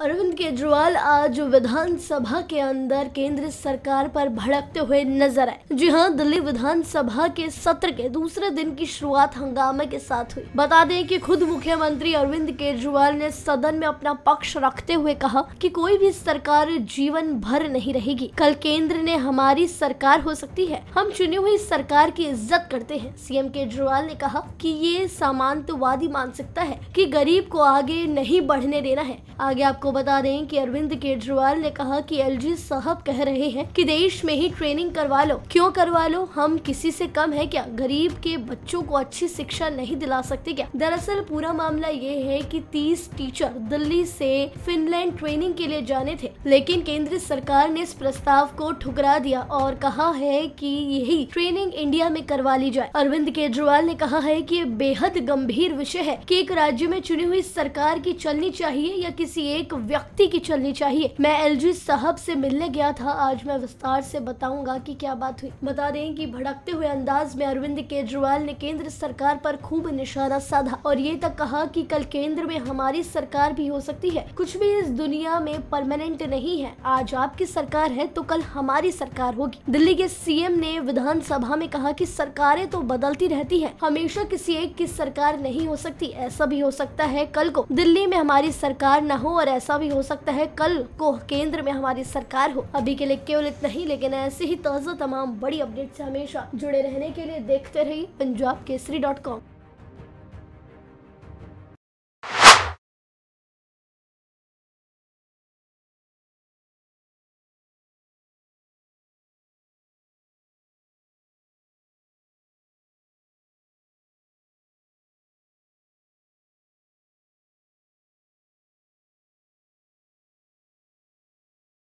अरविंद केजरीवाल आज विधानसभा के अंदर केंद्र सरकार पर भड़कते हुए नज़र आए। जी हाँ, दिल्ली विधानसभा के सत्र के दूसरे दिन की शुरुआत हंगामे के साथ हुई। बता दें कि खुद मुख्यमंत्री अरविंद केजरीवाल ने सदन में अपना पक्ष रखते हुए कहा कि कोई भी सरकार जीवन भर नहीं रहेगी। कल केंद्र ने हमारी सरकार हो सकती है। हम चुनी हुई सरकार की इज़्ज़त करते हैं। सीएम केजरीवाल ने कहा कि ये सामांतवादी मानसिकता है कि गरीब को आगे नहीं बढ़ने देना है। आगे आपको आपको बता दें कि अरविंद केजरीवाल ने कहा कि एलजी साहब कह रहे हैं कि देश में ही ट्रेनिंग करवा लो। क्यों करवा लो? हम किसी से कम है क्या? गरीब के बच्चों को अच्छी शिक्षा नहीं दिला सकते क्या? दरअसल पूरा मामला ये है कि 30 टीचर दिल्ली से फिनलैंड ट्रेनिंग के लिए जाने थे, लेकिन केंद्र सरकार ने इस प्रस्ताव को ठुकरा दिया और कहा है कि यही ट्रेनिंग इंडिया में करवा ली जाए। अरविंद केजरीवाल ने कहा है कि बेहद गंभीर विषय है कि एक राज्य में चुनी हुई सरकार की चलनी चाहिए या किसी एक व्यक्ति की चलनी चाहिए। मैं एलजी साहब से मिलने गया था। आज मैं विस्तार से बताऊँगा कि क्या बात हुई। बता दें कि भड़कते हुए अंदाज में अरविंद केजरीवाल ने केंद्र सरकार पर खूब निशाना साधा और ये तक कहा कि कल केंद्र में हमारी सरकार भी हो सकती है। कुछ भी इस दुनिया में परमानेंट नहीं है। आज आपकी सरकार है तो कल हमारी सरकार होगी। दिल्ली के सीएम ने विधानसभा में कहा कि सरकारें तो बदलती रहती है। हमेशा किसी एक की सरकार नहीं हो सकती। ऐसा भी हो सकता है कल को। दिल्ली में हमारी सरकार न हो और ऐसा ऐसा भी हो सकता है कल को केंद्र में हमारी सरकार हो। अभी के लिए केवल इतना ही, लेकिन ऐसे ही ताज़ा तमाम बड़ी अपडेट से हमेशा जुड़े रहने के लिए देखते रहिए पंजाब केसरी डॉट कॉम